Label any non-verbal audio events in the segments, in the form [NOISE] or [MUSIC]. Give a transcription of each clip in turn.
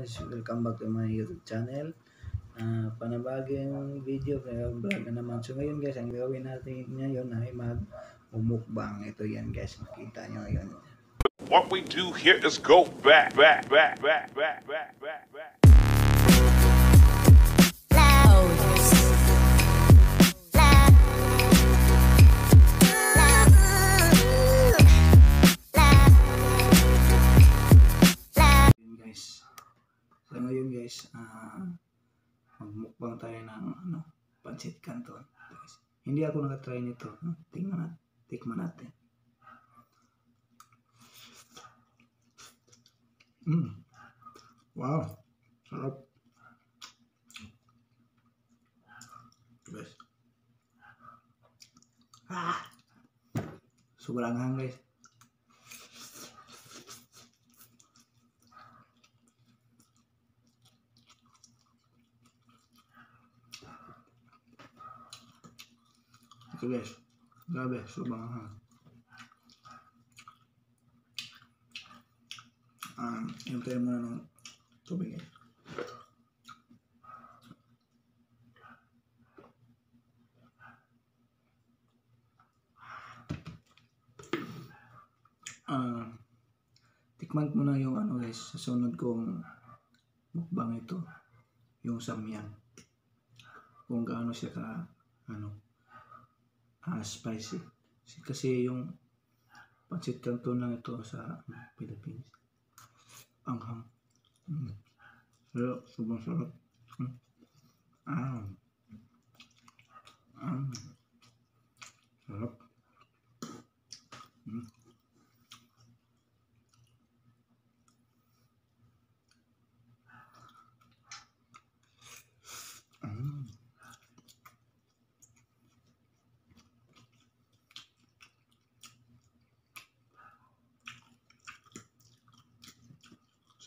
guys, welcome back to my YouTube channel. Uh, panabagong video, kaya vlog na naman. So ngayon guys, ang gawin natin ngayon ay mag-umukbang. Ito yan guys, makita nyo ngayon. What we do here is go back, back, back, back, back, back, back, back. Yun So ngayon guys, ah magmukbang tayo ng ano, pancit canton. Guys. Hindi ako nakatry nito. Tingnan natin. Tikman natin. Mm. Wow. Sarap. Guys. Ah! Sobrang hang guys. Ito guys. Grabe, sobrang hang. Um, hintayin muna ng tubig eh. Ah, tikman ko na yung ano guys, sa sunod kong mukbang ito, yung samyang. Kung gaano siya ka, ano, ah, spicy. Kasi yung pancit canton lang ito sa Philippines. Anghang. Mm. Pero sobrang sarap. Mm. Ah. Sarap. Mm. Mm.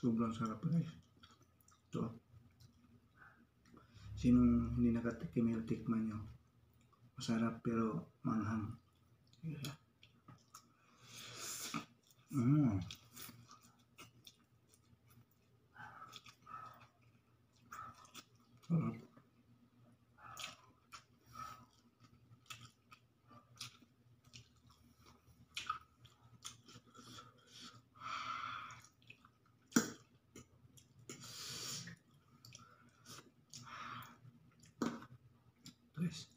Sobrang sarap guys. Ito. Sinong hindi nakatikim yung tikman nyo. Masarap pero manghang. Yeah. Mm. Sarap. Guys.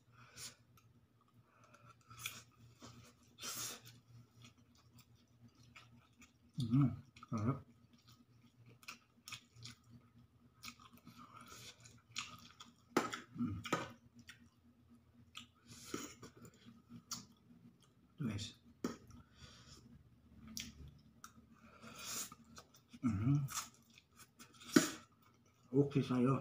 Mm, sarap. Mm. Guys. Mhm. Okay sa'yo.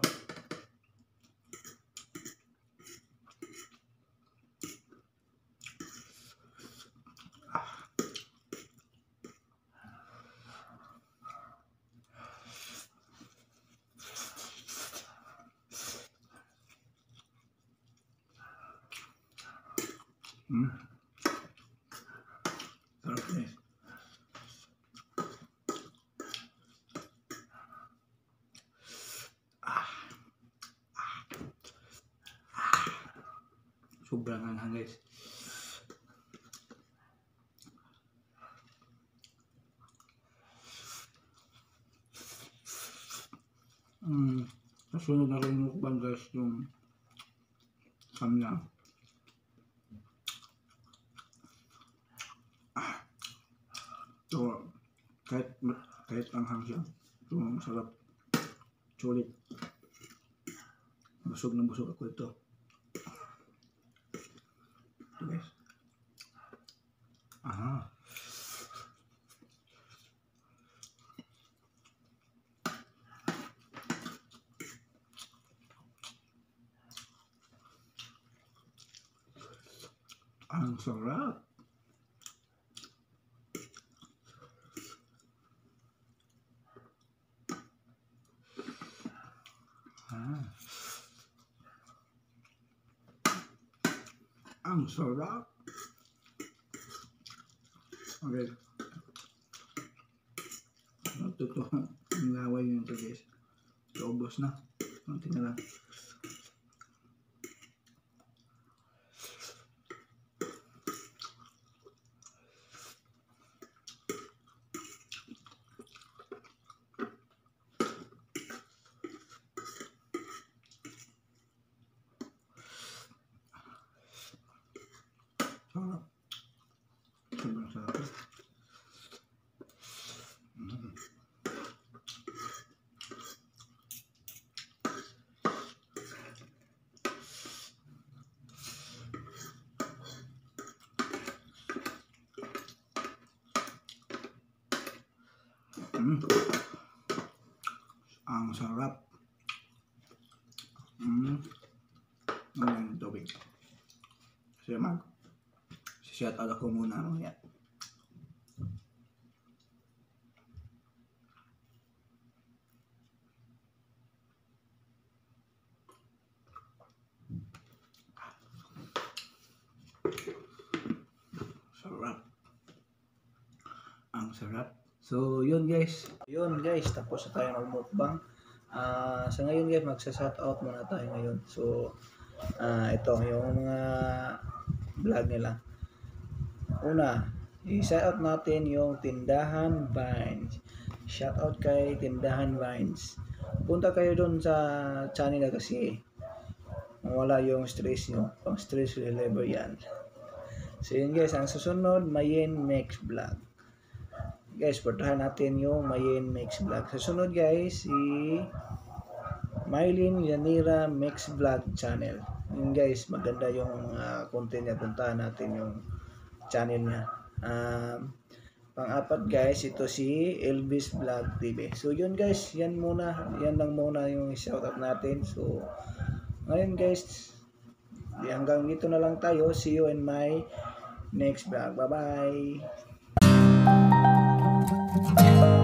Mm. Sarap. Ah. Ah. Ah. Sobrang anghang guys. Mm. Nasunod na rin mukbang guys yung samyang. So, kahit, kahit anghang siya, so, masarap. Sulit. Busog na busog ako ito. Ito guys. Aha. Ang sarap. Ang sarap. Okay. Totoo. [LAUGHS] Ang laway yun ito guys. Ubos na. Kunti na lang. Sarap. Sobrang sarap. Mm. Mm. Ang sarap. Mm. Yung tubig? Sige mag. Shout out ako muna mamaya. Sarap. Ang sarap. So, yun guys. Yun guys, tapos na tayo mag-mukbang. Ah, sa ngayon guys, magsa-shout out muna tayo ngayon. So, ah ito yung mga vlog nila. Una, i-shout out natin yung Tindahan Vines. Shout out kay Tindahan Vines. Punta kayo doon sa channel na kasi mawala yung stress nyo. Pang stress reliever yan. So yun guys, ang susunod, Mayen Mix Vlog. Guys, portahan natin yung Mayen Mix Vlog. Susunod guys, si Mylene Yanira Mix Vlog channel. Yun guys, maganda yung mga content niya. Puntahan natin yung channel niya. Um, pang-apat guys, ito si Elvis Vlog TV. So yun guys, yan muna. Yan lang muna yung shoutout natin. So, ngayon guys, hanggang dito na lang tayo. See you in my next vlog. Bye-bye! Thank you.